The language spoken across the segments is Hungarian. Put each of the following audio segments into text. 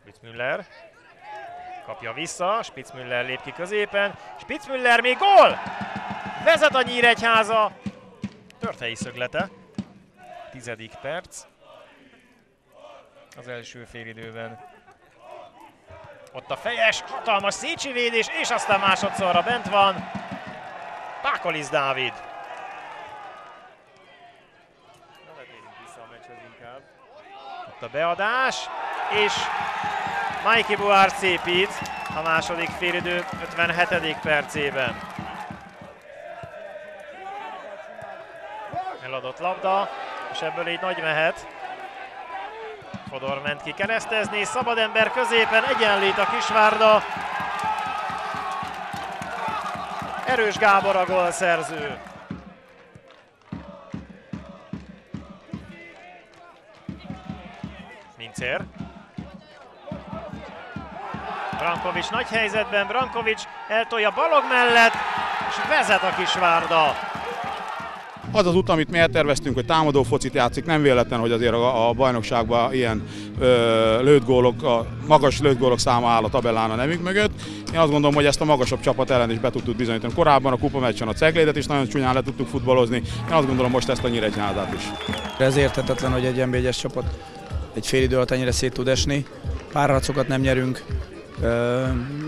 Spitzmüller kapja vissza, Spitzmüller lép ki középen, Spitzmüller még gól! Vezet a Nyíregyháza, Törthelyi szöglete, tizedik perc az első félidőben. Ott a fejes, hatalmas Szécsi védés, és aztán másodszorra bent van Pákolisz Dávid. Na, vissza a meccshez inkább. Ott a beadás, és Mikey Buár szépít a második félidő 57. percében. Eladott labda, és ebből így nagy mehet. Fodor ment ki keresztezni, szabad ember középen, egyenlít a Kisvárda. Erős Gábor a gólszerző. Mincér. Brankovics nagy helyzetben, Brankovics eltolja Balog mellett, és vezet a Kisvárda. Az az út, amit mi elterveztünk, hogy támadó focit játszik, nem véletlen, hogy azért a, a bajnokságban ilyen ö, lőtt gólok, a magas lőtt gólok száma áll a tabellán a nemük mögött. Én azt gondolom, hogy ezt a magasabb csapat ellen is be tudtuk bizonyítani. Korábban a kupa meccsen a Ceglédet is nagyon csúnyán le tudtuk futballozni. Én azt gondolom most ezt a Nyíregyházát is. Ez érthetetlen, hogy egy nb csapat egy fél idő alatt ennyire szét tud esni. Párharcokat nem nyerünk.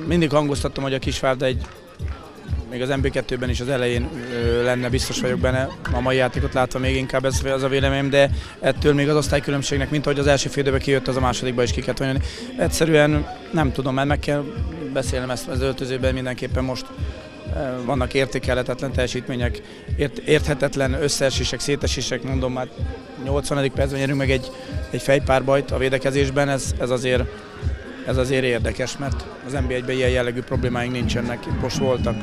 Mindig hangoztattam, hogy a Kisvárda egy még az MB2-ben is az elején lenne, biztos vagyok benne, a mai játékot látva még inkább ez az a véleményem, de ettől még az osztálykülönbségnek, mint ahogy az első fél időben kijött, az a másodikba is ki kellett vonani. Egyszerűen nem tudom, mert meg kell beszélnem ezt az öltözőben mindenképpen most vannak értékelhetetlen teljesítmények, ért, érthetetlen összeesések, szétesések, mondom már 80. percben nyerünk meg egy, egy fejpárbajt a védekezésben, ez, ez azért ez azért érdekes, mert az NB1-ben ilyen jellegű problémáink nincsenek, most voltak.